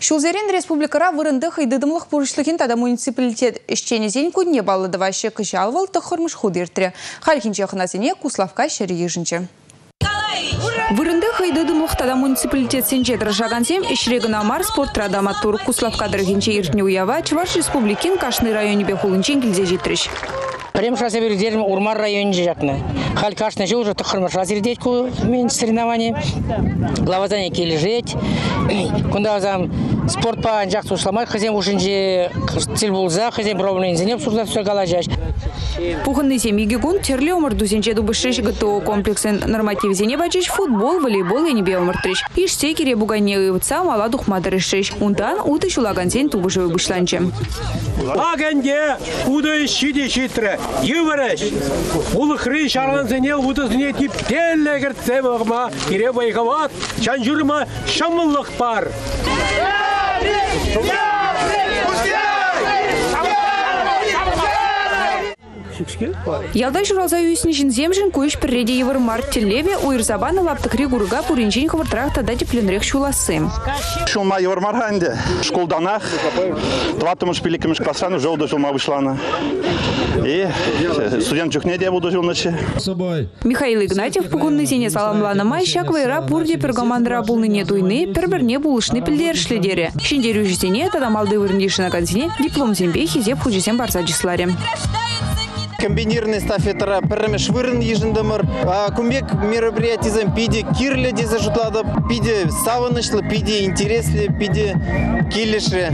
Шулзерен республикара вырынды хыйдыдымлық пұрышлығын тада муниципалитет ішченезен көдіне балыдывашы кышалвал тұқырмыш худыртыры. Халькинче хынасыне Куславка шәрі ежінші. Вырынды хыйдыдымлық тада муниципалитет сенче дыржагансем ишрегін амар спорт традаматур Куславка дыргинче иртне уява Чуваш республикин Кашны районе бехулынчен келзе жетіріш. Я беру Урмар районе жакна. Халь же уже тахармаш разредеть ку мен соревнование. Глава здания келе жить. Кунда зам спорт па жак сушламай хозяин ушинже тил булза хозяин бровный инженер сурда все галажаш. Пухынны семьеге гун терле омыр дузенче дубышыш ГТО комплексен норматив зене бачыш футбол, волейбол и небе омыртырыш. Ишсе кере буганне ыйвытса мала духмадырышыш. Ундан уты шулагансен тубышы вышланчы. Агенде уды шиде шитре. Ул хри шарланзене уды зне тип теллегер цемагма кире байгават чанжурма шамыллык бар. Brasil! Ялда журалза үйсін жінземжін көш пірреде евір март телеве уйырзабаны лаптықри гурга пуринжин хвыртрах тада тепленрек шуласы. Шулма Йормарганде, школданах, тватымыш пиликимыш классаны жолды шулма вышлана. И студент жүхне де буду жылнычы. собой. Михаил Игнатьев пугунны зене саламланы май шак вайра пурде пергамандыра булныне туйны пір-бірне булышны пілдер шледері. Шиндер үжізене тада малды вырындешіна конзине диплом зембе хизеп хужесен барса жисларе. Комбинированный стафетара піріміш вырын ежіндімір. Кумбек мероприятизм пиде кирле дезе жұтлады, пиде савынышлы, пиде интереслі, пиде келеші.